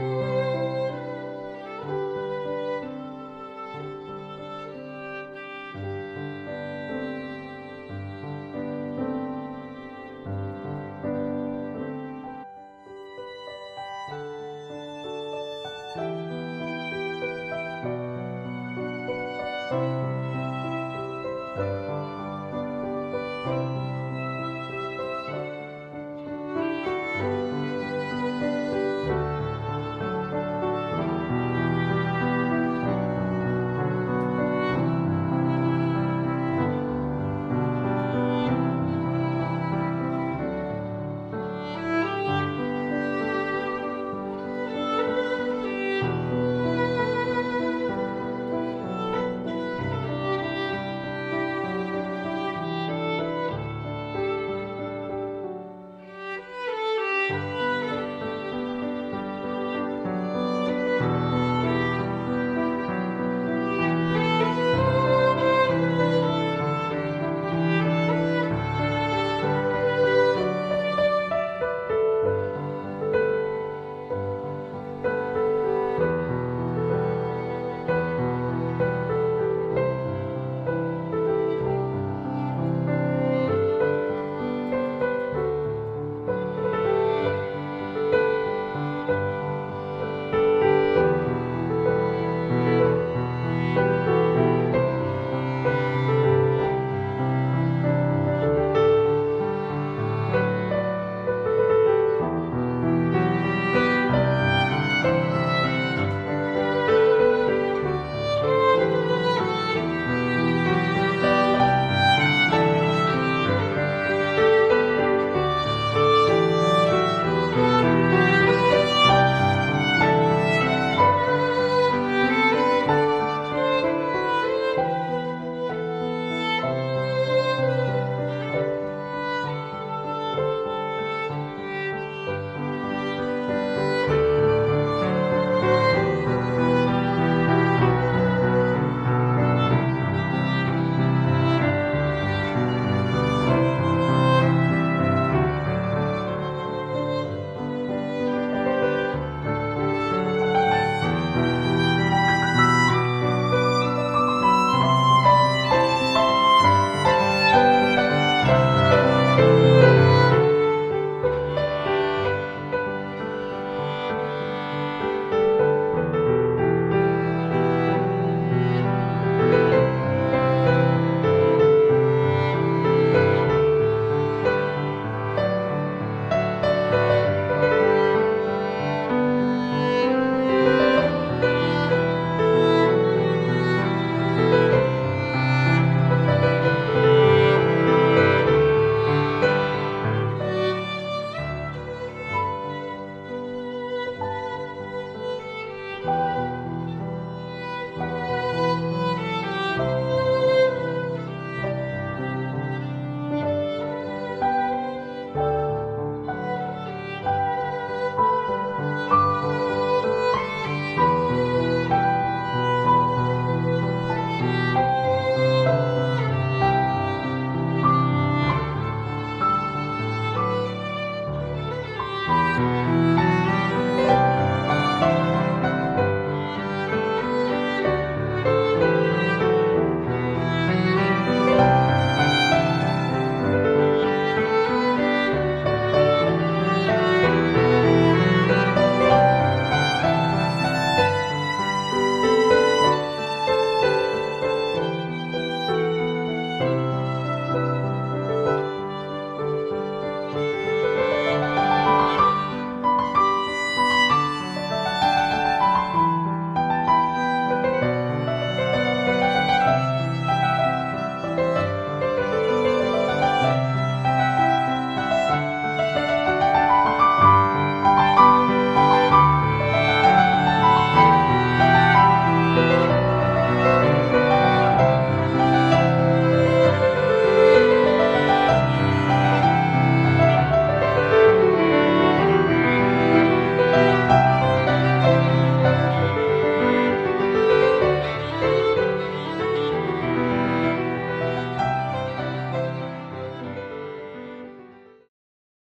Bye.